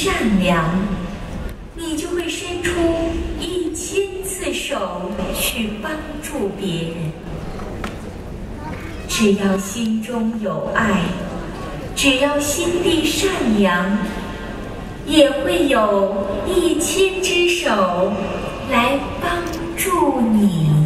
善良，你就会伸出一千次手去帮助别人。只要心中有爱，只要心地善良，也会有一千只手来帮助你。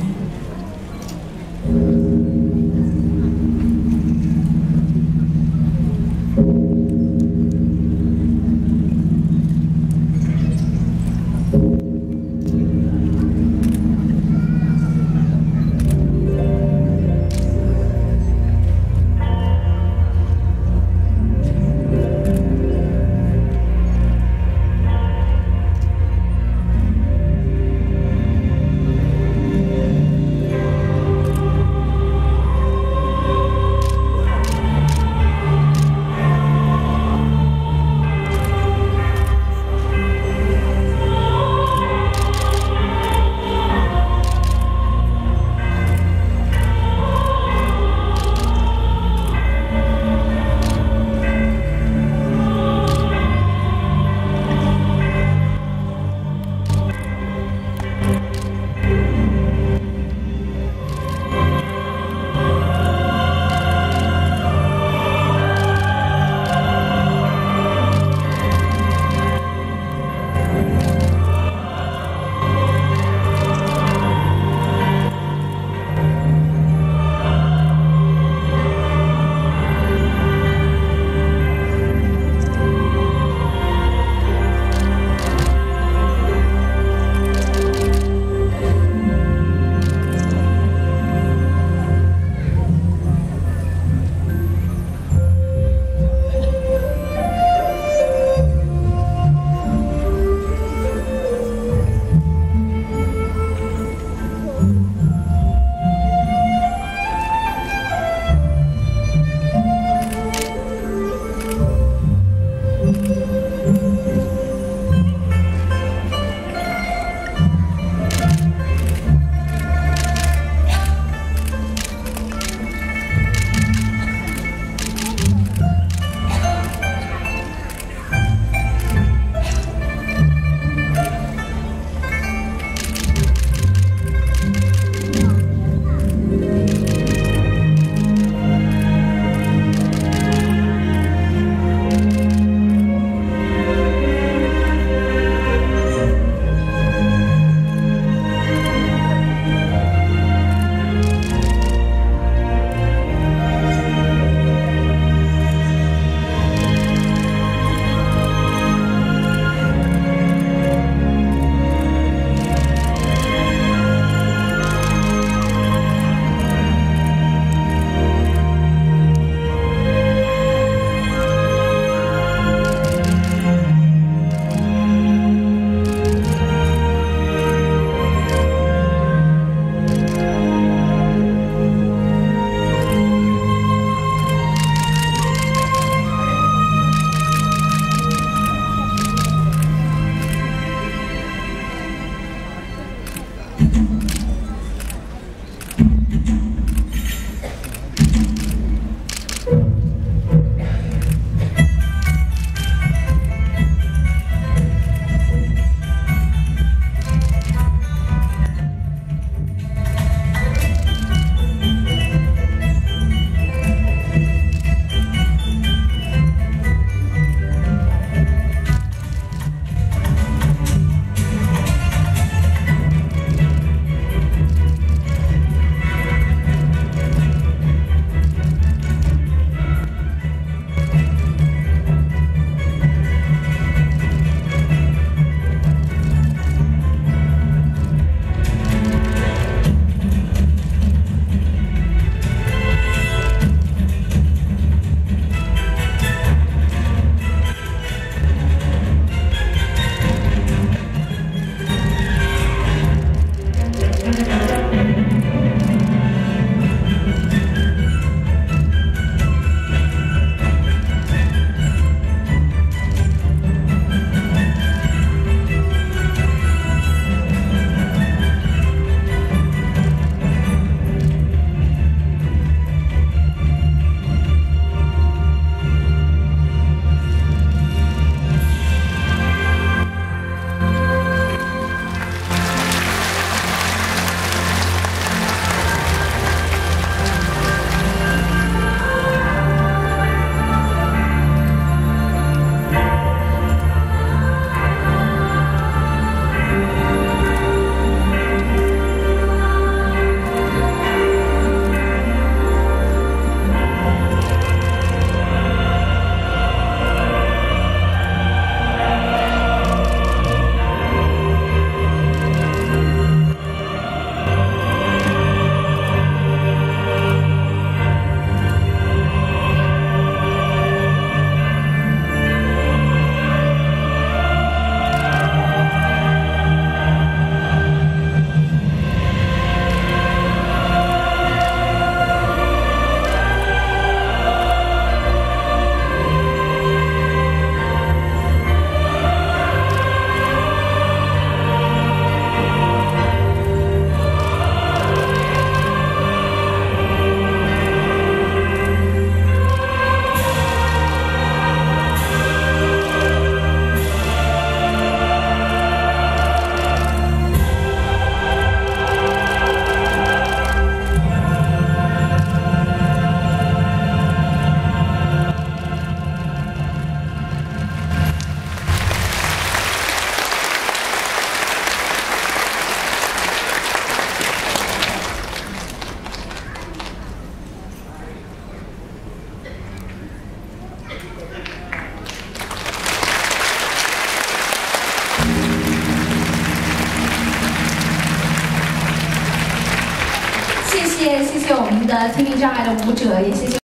谢谢谢我们的听力障碍的舞者，也谢谢。